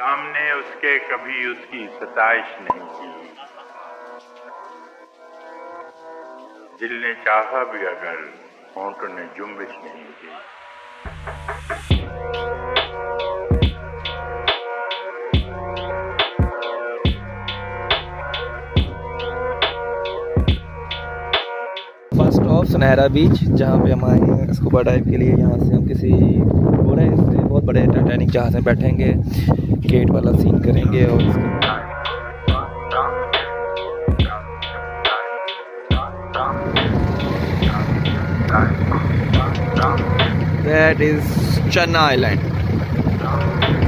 ہم نے اس کے کبھی اس کی ستائش نہیں کی۔ دل نے چاہا بھی اگر ہونٹوں نے جنبش نہیں کی۔ آف سنہرا بیچ جہاں پہ ہم آئے ہیں اسکوبا ڈائیو کے لیے یہاں سے ہم کسی بڑے بہت بڑے ٹائٹینک جہاں سے بیٹھیں گے گیٹ والا سین کریں گے اور اس کے that is China island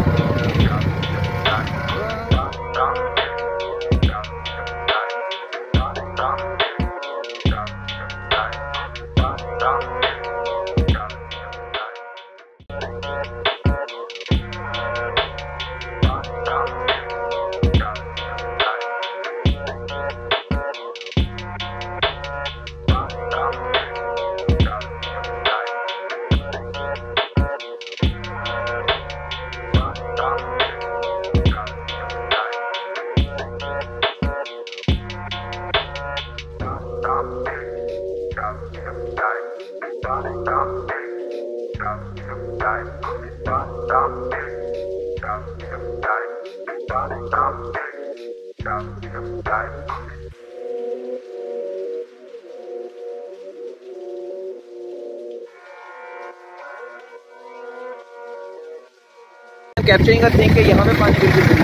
capturing کا تھنک ہے یہاں پہ پانی بالکل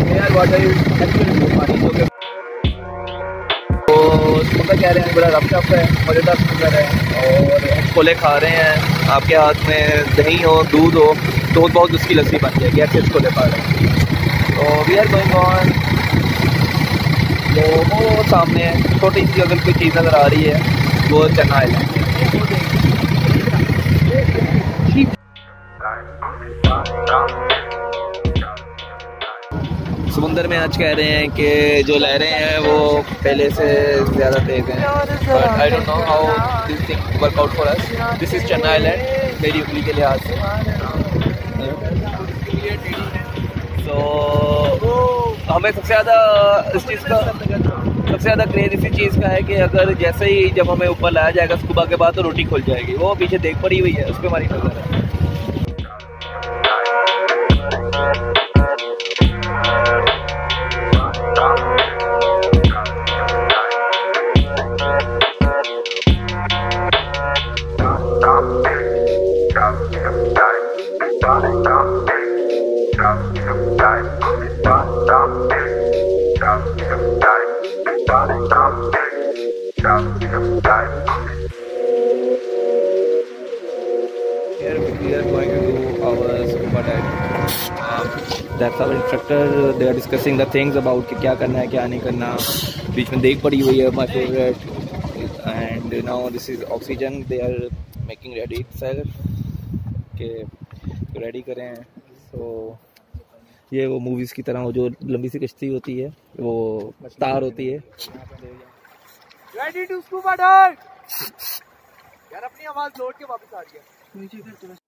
منرل واٹر پانی جو کہ تو سمندر کہہ رہے ہیں بڑا رف شف ہے مزیدار سمندر ہے اور کھولے کھا رہے ہیں آپ کے ہاتھ میں دہی ہو دودھ ہو دودھ بہت اس کی لسی بن جائے گی، ایسے اس کو لے پا رہے تو وی آر گوئنگ آن وہ سامنے چھوٹی سی اگر کوئی چیز نظر آ رہی ہے، وہ چنا ہے۔ سمندر میں آج کہہ رہے ہیں کہ جو لہریں ہیں، وہ پہلے سے زیادہ تیز ہیں۔ But I don't know how this thing work out for us this is Chennai land میری اگلی کے لحاظ سے۔ تو ہمیں سب سے زیادہ اس چیز کا سب سے زیادہ کریز اسی چیز کا ہے کہ اگر جیسے ہی جب ہمیں اوپر لایا جائے گا صبح کے بعد تو روٹی کھل جائے گی۔ وہ پیچھے دیکھ پڑی ہوئی ہے، اس پہ ہماری نظر ہے۔ کیا کرنا ہے کیا نہیں کرنا بیچ میں دیکھ پڑی ہوئی ہے ریڈی کریں سو یہ وہ موویز کی طرح جو لمبی سی کشتی ہوتی ہے وہ تار ہوتی ہے۔ اپنی آواز لوٹ کے واپس آ رہی ہے۔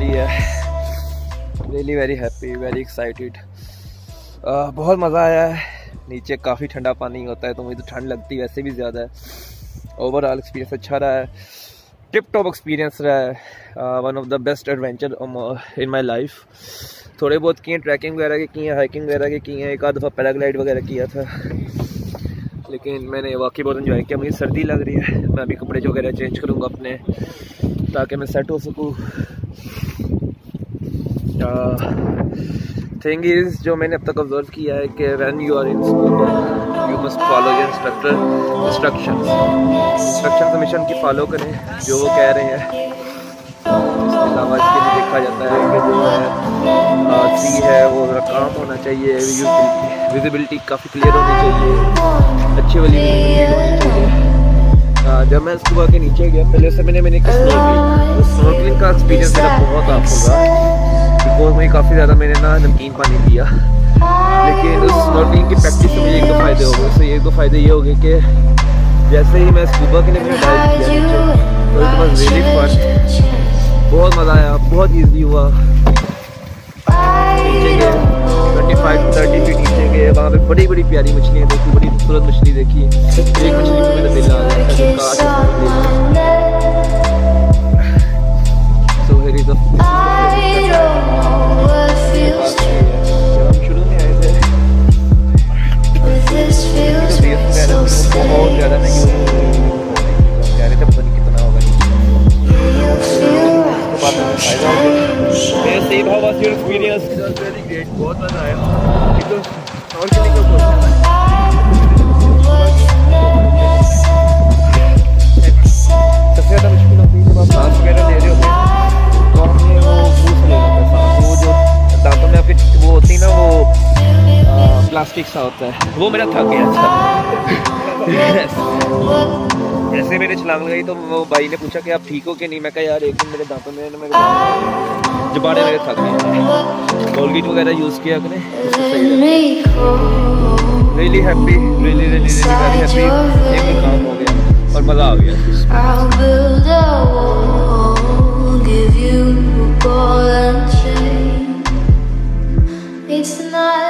والی ہے۔ Really very happy very excited بہت مزہ آیا ہے۔ نیچے کافی ٹھنڈا پانی ہوتا ہے تو مجھے تو ٹھنڈ لگتی ہے، ویسے بھی زیادہ ہے۔ اوور آل ایکسپیرینس اچھا رہا ہے۔ ٹپ ٹاپ ایکسپیرینس رہا ہے۔ One of the best adventure in my life تھوڑے بہت کیے ٹریکنگ وغیرہ کے کیے ہیں ہائکنگ وغیرہ کے کیے ہیں ایک آدھ دفعہ پیراگلائڈ وغیرہ کیا تھا۔ لیکن میں نے واقعی بہت انجوائے کیا، مجھے سردی لگ رہی ہے۔ میں ابھی کپڑے جو وغیرہ چینج کروں گا اپنے، تاکہ میں سیٹ ہو سکوں۔ تھنگ از جو میں نے اب تک آبزرو کیا ہے کہ when you are in school you must follow your instructor instruction instruction commission کی فالو کریں جو وہ کہہ رہے ہیں. اس کے علاوہ اس کے لیے دیکھا جاتا ہے کہ جو ہے سی ہے وہ کام ہونا چاہیے. ویزیبلٹی کافی کلیئر ہونی چاہیے. اچھی والی ہونی چاہیے. جب میں صبح کے نیچے گیا پہلے سے میں نے میں نے سنورکلنگ کا ایکسپیرینس میرا بہت آپ ہوگا۔ بیکاز میں کافی زیادہ میں نے نا نمکین پانی پیا۔ لیکن اس سنورکلنگ کی پریکٹس سے مجھے ایک دو فائدے ہو گئے۔ اس سے ایک دو فائدے یہ ہو گئے کہ جیسے ہی میں صبح کے لیے میں کیا نیچے اٹ واز ریلی فن بہت مزہ آیا بہت ایزی ہوا۔ نیچے فائیو ٹو تھرٹی فیٹ نیچے۔ ہے وہاں پہ بڑی بڑی پیاری مچھلیاں دیکھی بڑی خوبصورت مچھلی دیکھی۔ ایک مچھلی پہ میرا دل آ بہت زیادہ نہیں کہہ رہے تھے پتہ نہیں کتنا ہوگا نہیں بہت مزہ آیا مشکل جب آپ وغیرہ لے رہے ہوتے تو وہ جو دانتوں میں وہ ہوتی نا وہ پلاسٹک سا ہوتا ہے وہ میرا تھک گیا تھا سے میں نے چھلانگ لگائی تو وہ بھائی نے پوچھا کہ آپ ٹھیک ہو کہ نہیں میں کہا یار ایک دن میرے دانتوں میں میرے جباڑے میرے تھک گئے کولگیٹ وغیرہ یوز کیا نے really happy really really really happy ایک کام ہو گیا اور مزہ آ گیا It's not